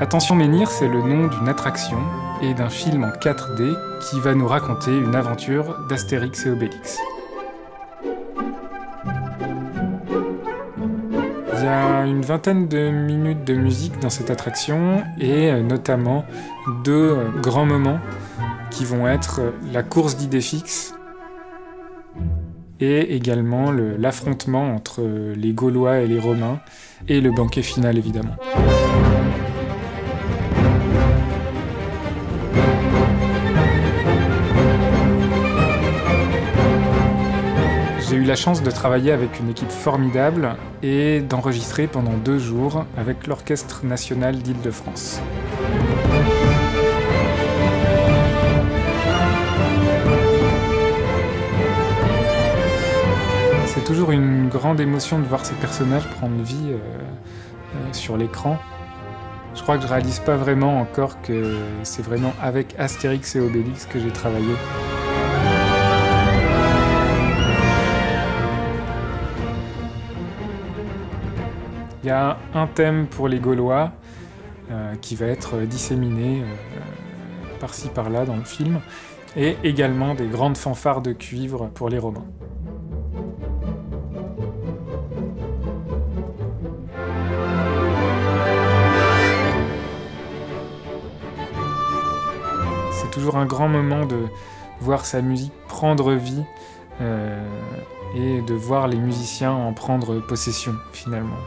Attention Menhir, c'est le nom d'une attraction et d'un film en 4D qui va nous raconter une aventure d'Astérix et Obélix. Il y a une vingtaine de minutes de musique dans cette attraction et euh, notamment deux euh, grands moments qui vont être euh, la course d'idées fixes et également l'affrontement entre les Gaulois et les Romains et le banquet final évidemment. J'ai eu la chance de travailler avec une équipe formidable et d'enregistrer pendant deux jours avec l'Orchestre national d'Île-de-France. C'est toujours une grande émotion de voir ces personnages prendre vie euh, euh, sur l'écran. Je crois que je réalise pas vraiment encore que c'est vraiment avec Astérix et Obélix que j'ai travaillé. Il y a un thème pour les Gaulois euh, qui va être disséminé par-ci par-là dans le film, et également des grandes fanfares de cuivre pour les Romains. Toujours un grand moment de voir sa musique prendre vie euh, et de voir les musiciens en prendre possession finalement.